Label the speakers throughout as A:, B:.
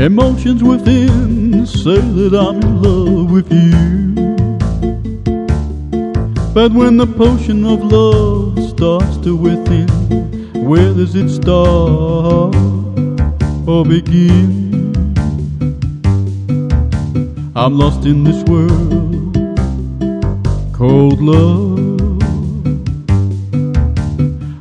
A: Emotions within say that I'm in love with you. But when the potion of love starts to within, where does it start or begin? I'm lost in this world cold love.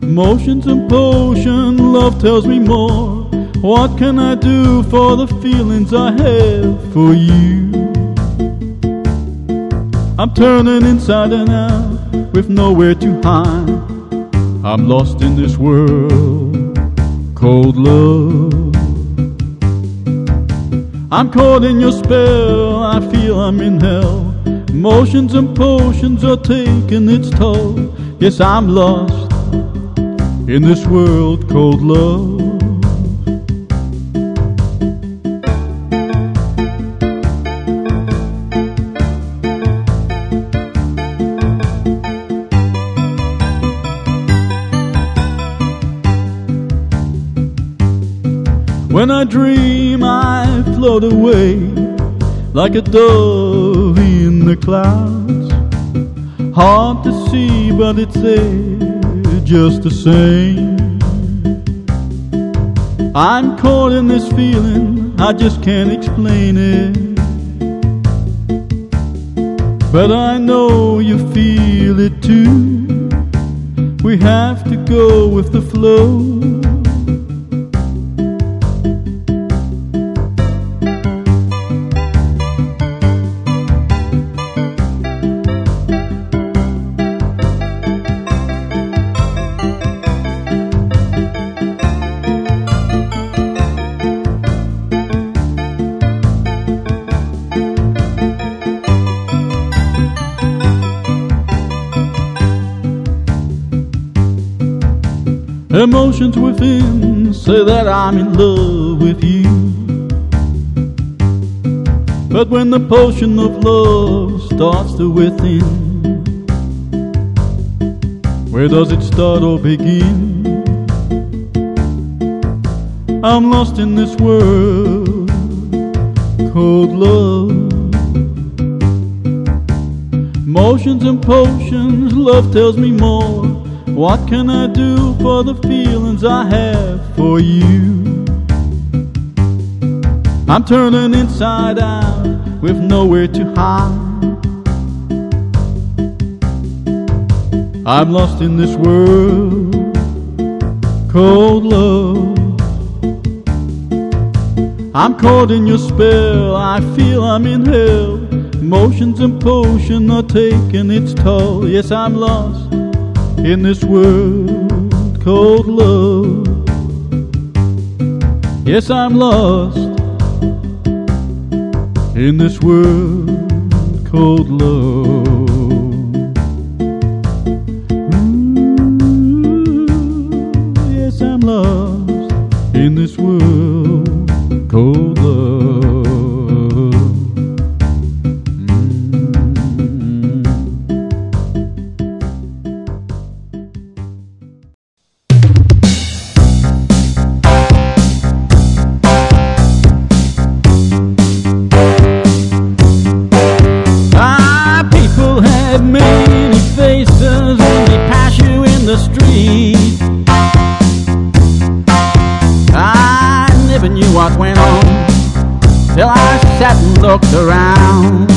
A: Motions and potion, love tells me more. What can I do for the feelings I have for you? I'm turning inside and out with nowhere to hide. I'm lost in this world, cold love. I'm caught in your spell, I feel I'm in hell. Motions and potions are taking its toll. Yes, I'm lost in this world, cold love. When I dream, I float away like a dove in the clouds. Hard to see, but it's there just the same. I'm caught in this feeling, I just can't explain it. But I know you feel it too. We have to go with the flow. Emotions within say that I'm in love with you. But when the potion of love starts to within, where does it start or begin? I'm lost in this world called love. Motions and potions, love tells me more. What can I do for the feelings I have for you? I'm turning inside out with nowhere to hide. I'm lost in this world cold love. I'm caught in your spell, I feel I'm in hell. Motions and potion are taking its toll. Yes, I'm lost in this world called love. Yes, I'm lost in this world called love. Ooh, yes, I'm lost in this world called love. Went on till I sat and looked around.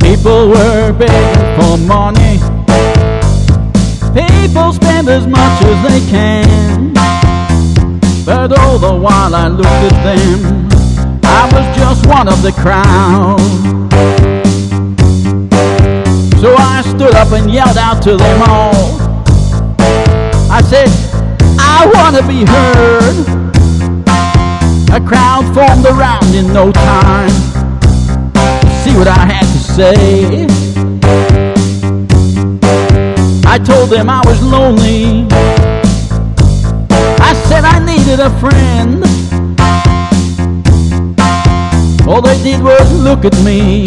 A: People were begging for money. People spend as much as they can. But all the while I looked at them, I was just one of the crowd. So I stood up and yelled out to them all. I said, I want to be heard. A crowd formed around in no time see what I had to say. I told them I was lonely. I said I needed a friend. All they did was look at me,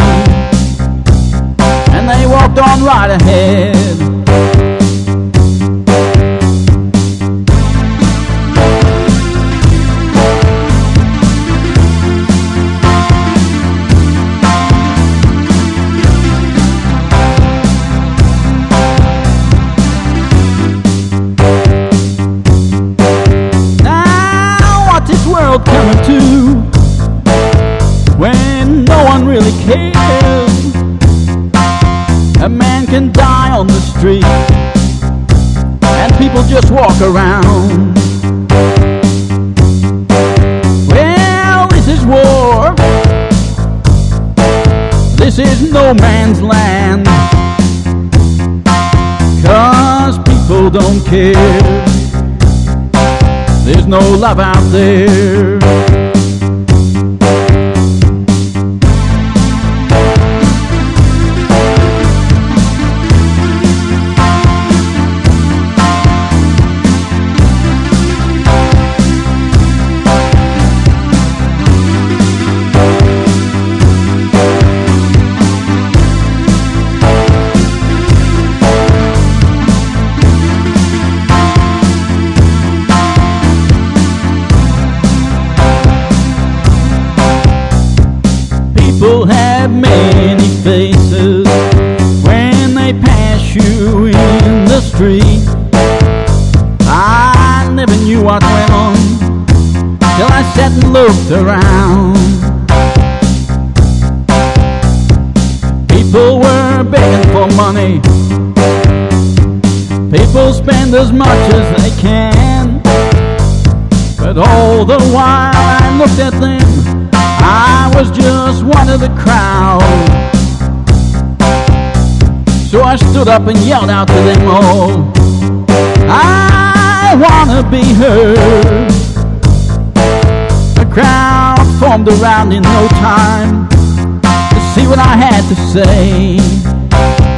A: and they walked on right ahead. die on the street and people just walk around. Well, this is war. This is no man's land. Cause people don't care. There's no love out there. And looked around. People were begging for money. People spend as much as they can. But all the while I looked at them I was just one of the crowd. So I stood up and yelled out to them all. I wanna be heard. Crowd formed around in no time to see what I had to say.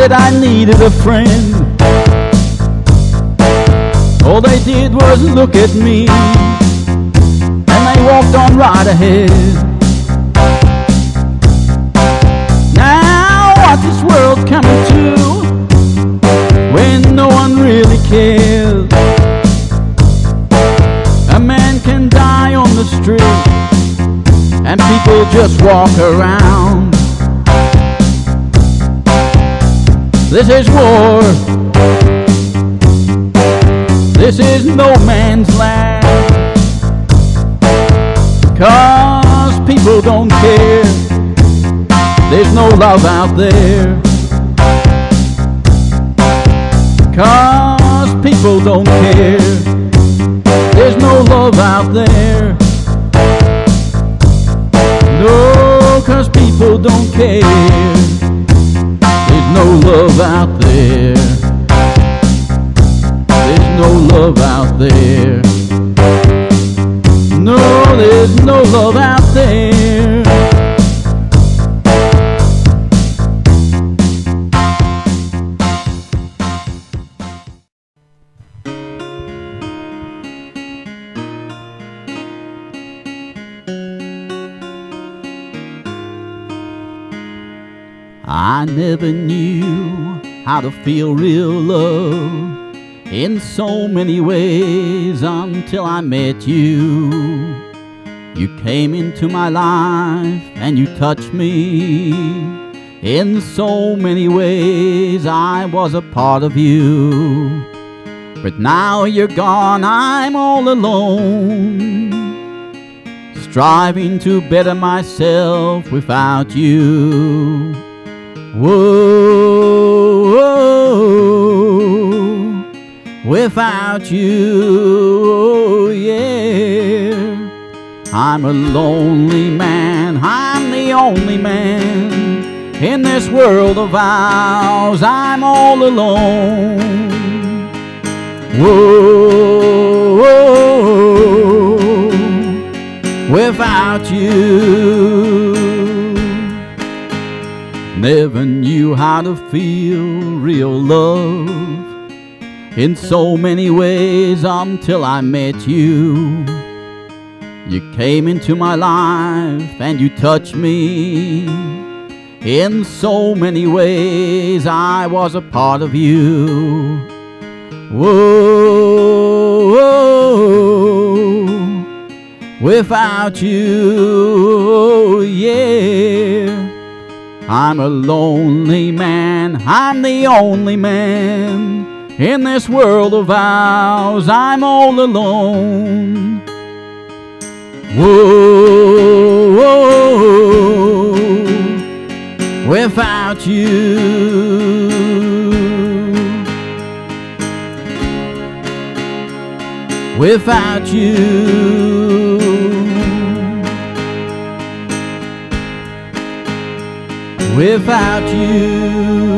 A: I said I needed a friend. All they did was look at me, and they walked on right ahead. Now, what's this world coming to when no one really cares? A man can die on the street and people just walk around. This is war. This is no man's land. Cause people don't care. There's no love out there. Cause people don't care. There's no love out there. No, cause people don't care. No love out there. There's no love out there. No, there's no love out how to feel real love in so many ways until I met you. You came into my life and you touched me in so many ways. I was a part of you. But now you're gone, I'm all alone striving to better myself without you. Whoa, without you, oh, yeah. I'm a lonely man, I'm the only man in this world of ours. I'm all alone. Whoa, whoa without you. Never knew how to feel real love in so many ways until I met you. You came into my life and you touched me in so many ways. I was a part of you. Whoa, whoa without you, yeah. I'm a lonely man, I'm the only man. In this world of ours, I'm all alone. Whoa, without you. Without you. Without you.